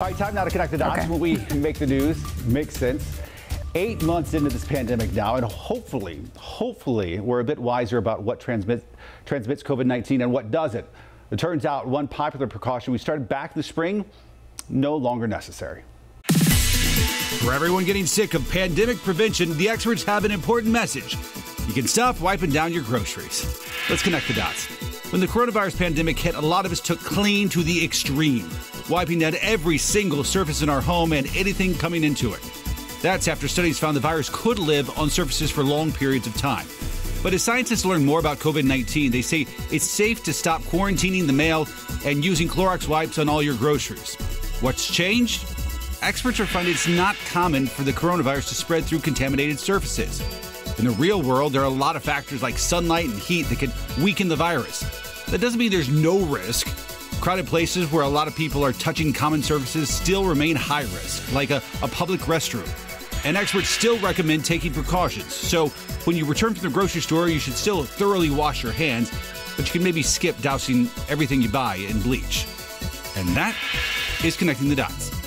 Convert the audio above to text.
All right, time now to connect the dots. Okay. When we make the news, makes sense. Eight months into this pandemic now, and hopefully, hopefully, we're a bit wiser about what transmits transmits COVID-19 and what doesn't. It turns out one popular precaution we started back in the spring, no longer necessary. For everyone getting sick of pandemic prevention, the experts have an important message. You can stop wiping down your groceries. Let's connect the dots. When the coronavirus pandemic hit, a lot of us took clean to the extreme, wiping down every single surface in our home and anything coming into it. That's after studies found the virus could live on surfaces for long periods of time. But as scientists learn more about COVID 19, they say it's safe to stop quarantining the mail and using Clorox wipes on all your groceries. What's changed? Experts are finding it's not common for the coronavirus to spread through contaminated surfaces. In the real world, there are a lot of factors like sunlight and heat that can weaken the virus. That doesn't mean there's no risk. Crowded places where a lot of people are touching common surfaces still remain high risk, like a, a public restroom. And experts still recommend taking precautions. So when you return from the grocery store, you should still thoroughly wash your hands, but you can maybe skip dousing everything you buy in bleach. And that is connecting the dots.